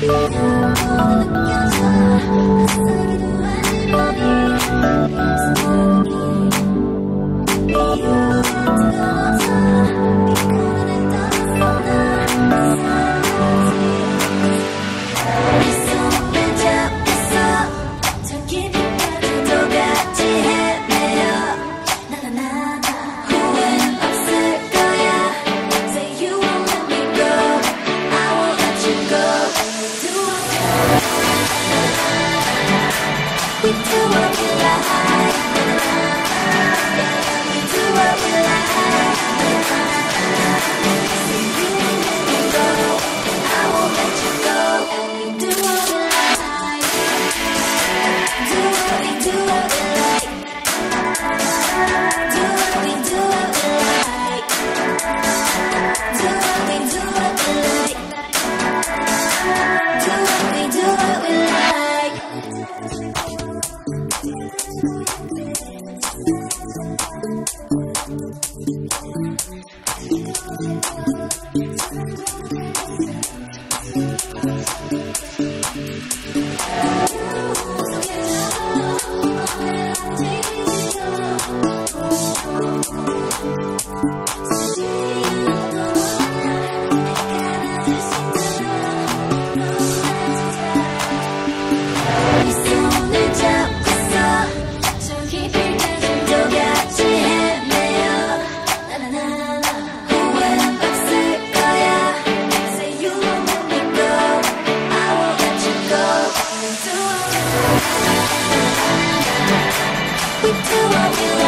느껴져. We do what we like. Thank you. We do what we